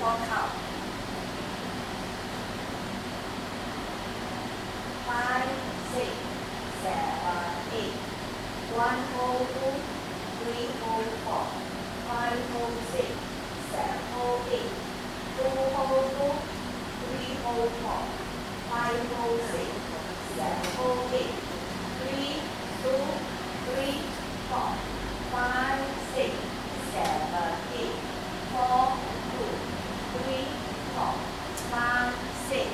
four. Five, six, seven, eight. One two, three four, five six, seven eight. Two three four, five six, seven eight. Three, two, three, four, five, six, seven, eight. Four, two, three, four, five, six,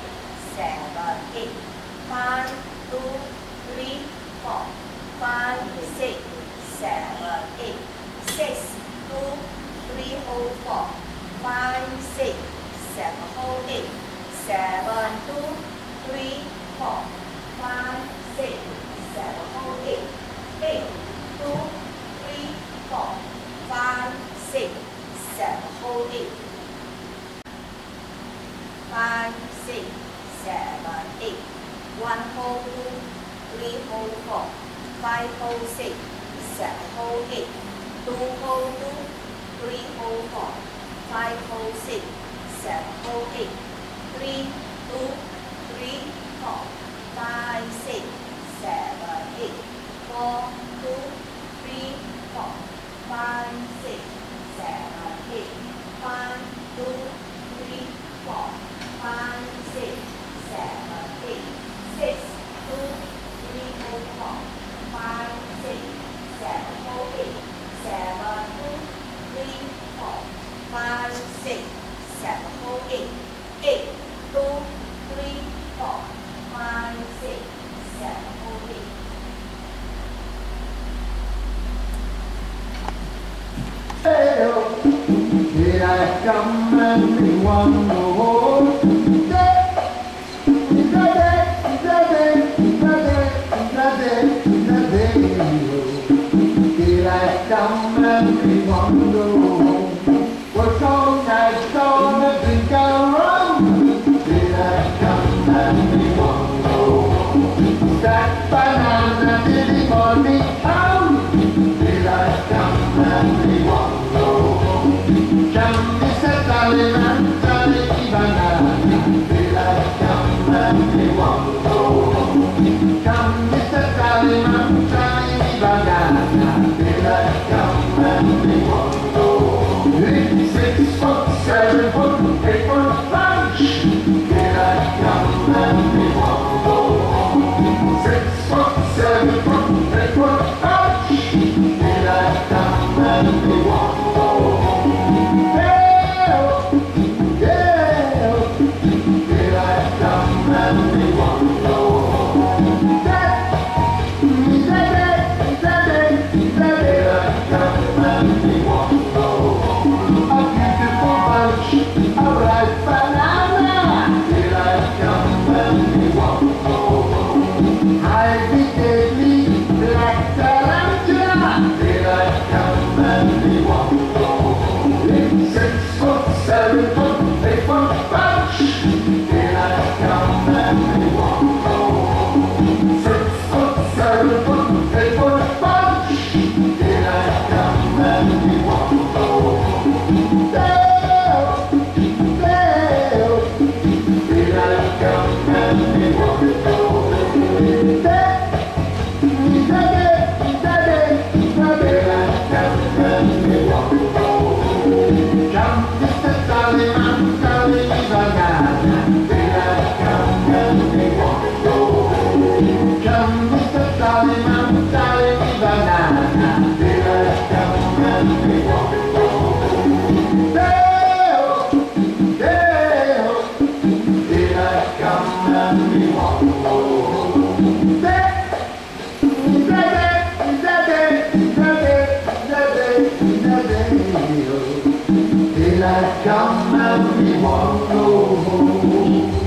seven, eight. Five, two, three, four, five, six, seven, eight. Six, two, three, whole four, five, six, seven, whole eight. Seven, two, three, four, five, six, seven, whole eight. Eight, two, three, four, five, six, seven, whole eight. Five, six, seven, eight. One whole two, three whole four, five whole six, seven whole eight. Two whole two, three whole four, five whole six, seven whole eight. Three, two, three, four, five, six, seven, eight. Four, two, three, four, five, six, seven, eight. Five, two, three, four, five, six, seven, eight. Six, two, three, four, four, five, six, seven, four, eight. Seven, two, three, four, five, six, seven, four, eight. Two, three, four, five, six, seven, eight. Here I come and to hold. Here I come and we hold. Come, we Come and we won't go.